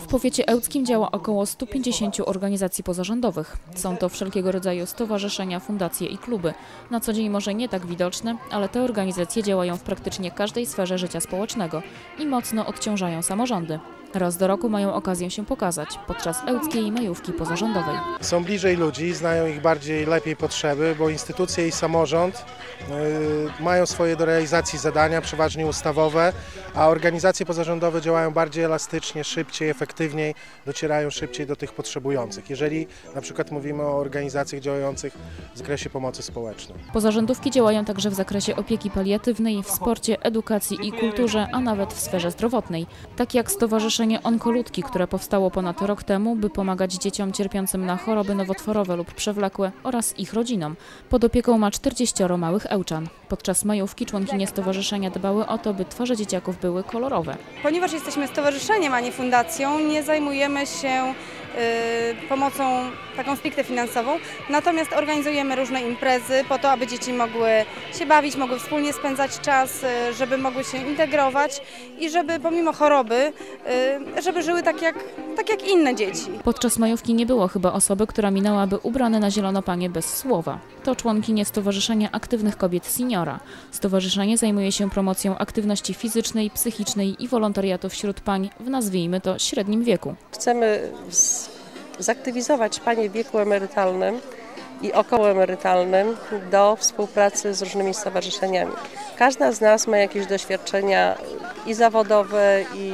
W powiecie ełckim działa około 150 organizacji pozarządowych. Są to wszelkiego rodzaju stowarzyszenia, fundacje i kluby. Na co dzień może nie tak widoczne, ale te organizacje działają w praktycznie każdej sferze życia społecznego i mocno odciążają samorządy. Raz do roku mają okazję się pokazać podczas ełckiej majówki pozarządowej. Są bliżej ludzi, znają ich bardziej, lepiej potrzeby, bo instytucje i samorząd y, mają swoje do realizacji zadania, przeważnie ustawowe, a organizacje pozarządowe działają bardziej elastycznie, szybciej, efektywniej, docierają szybciej do tych potrzebujących. Jeżeli na przykład mówimy o organizacjach działających w zakresie pomocy społecznej. Pozarządówki działają także w zakresie opieki paliatywnej, w sporcie, edukacji i kulturze, a nawet w sferze zdrowotnej. Tak jak Stowarzyszenie Onkoludki, które powstało ponad rok temu, by pomagać dzieciom cierpiącym na choroby nowotworowe lub przewlekłe oraz ich rodzinom. Pod opieką ma 40 małych ełczan. Podczas majówki członkinie stowarzyszenia dbały o to, by twarze dzieciaków były kolorowe. Ponieważ jesteśmy stowarzyszeniem, a nie fundacją, nie zajmujemy się y, pomocą taką stricte finansową, natomiast organizujemy różne imprezy po to, aby dzieci mogły się bawić, mogły wspólnie spędzać czas, y, żeby mogły się integrować i żeby pomimo choroby, y, żeby żyły tak jak, tak jak inne dzieci. Podczas majówki nie było chyba osoby, która minęłaby ubrane na zielono panie bez słowa. To członkinie Stowarzyszenia Aktywnych Kobiet Seniora. Stowarzyszenie zajmuje się promocją aktywności fizycznej, psychicznej i wolontariatu wśród pań w nazwijmy to średnim wieku. Chcemy z, zaktywizować panie w wieku emerytalnym i okołoemerytalnym do współpracy z różnymi stowarzyszeniami. Każda z nas ma jakieś doświadczenia i zawodowe, i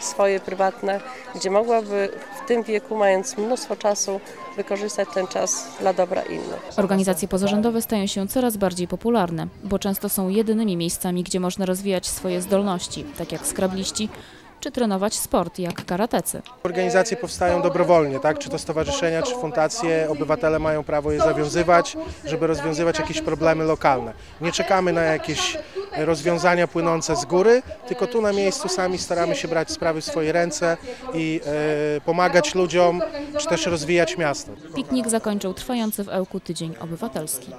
swoje prywatne, gdzie mogłaby w tym wieku, mając mnóstwo czasu, wykorzystać ten czas dla dobra innych. Organizacje pozarządowe stają się coraz bardziej popularne, bo często są jedynymi miejscami, gdzie można rozwijać swoje zdolności, tak jak skrabliści, czy trenować sport, jak karatecy. Organizacje powstają dobrowolnie, tak? czy to stowarzyszenia, czy fundacje, obywatele mają prawo je zawiązywać, żeby rozwiązywać jakieś problemy lokalne. Nie czekamy na jakieś rozwiązania płynące z góry, tylko tu na miejscu sami staramy się brać sprawy w swoje ręce i e, pomagać ludziom, czy też rozwijać miasto. Piknik zakończył trwający w Ełku Tydzień Obywatelski.